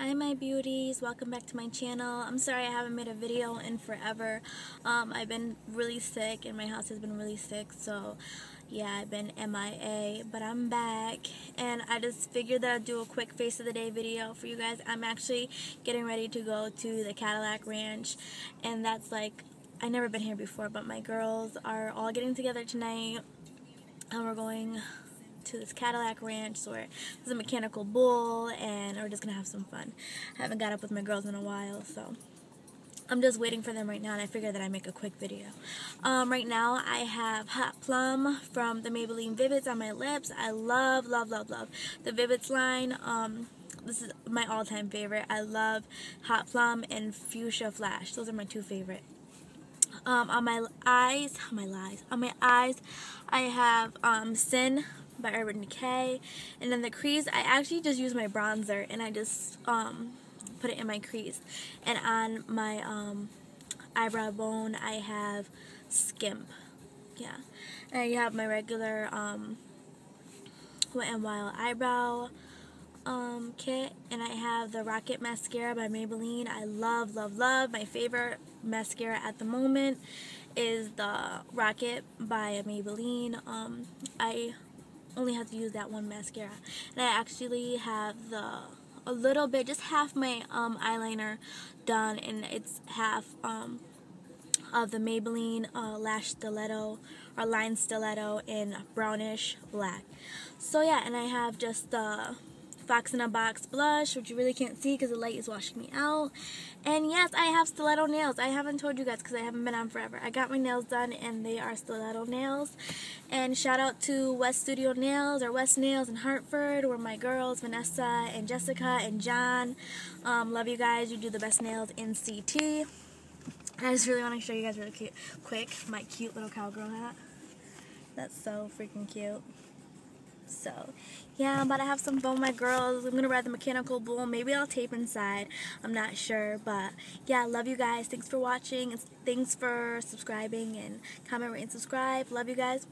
Hi my beauties, welcome back to my channel. I'm sorry I haven't made a video in forever. Um, I've been really sick and my house has been really sick so yeah I've been MIA but I'm back and I just figured that I'd do a quick face of the day video for you guys. I'm actually getting ready to go to the Cadillac Ranch and that's like I've never been here before but my girls are all getting together tonight and we're going to this Cadillac Ranch there's a mechanical bull and we're just gonna have some fun. I haven't got up with my girls in a while, so I'm just waiting for them right now and I figured that I'd make a quick video. Um, right now I have Hot Plum from the Maybelline Vivids on my lips. I love, love, love, love the Vivids line. Um, this is my all-time favorite. I love Hot Plum and Fuchsia Flash. Those are my two favorite. Um, on my eyes, on my lies, on my eyes, I have um, Sin by Urban Decay. And then the crease, I actually just use my bronzer and I just um, put it in my crease. And on my um, eyebrow bone, I have Skimp. Yeah. And I have my regular um, Wet n Wild eyebrow um, kit. And I have the Rocket Mascara by Maybelline. I love, love, love. My favorite mascara at the moment is the Rocket by Maybelline. Um, I only have to use that one mascara. And I actually have the a little bit, just half my um, eyeliner done, and it's half um, of the Maybelline uh, Lash Stiletto or Line Stiletto in brownish black. So yeah, and I have just the Fox in a Box blush, which you really can't see because the light is washing me out. And yes, I have stiletto nails. I haven't told you guys because I haven't been on forever. I got my nails done and they are stiletto nails. And shout out to West Studio Nails or West Nails in Hartford where my girls, Vanessa and Jessica and John, um, love you guys. You do the best nails in CT. I just really want to show you guys really cute, quick my cute little cowgirl hat. That's so freaking cute. So, yeah, I'm about to have some fun with my girls. I'm going to ride the mechanical bull. Maybe I'll tape inside. I'm not sure. But, yeah, love you guys. Thanks for watching. Thanks for subscribing and comment, rate, and subscribe. Love you guys.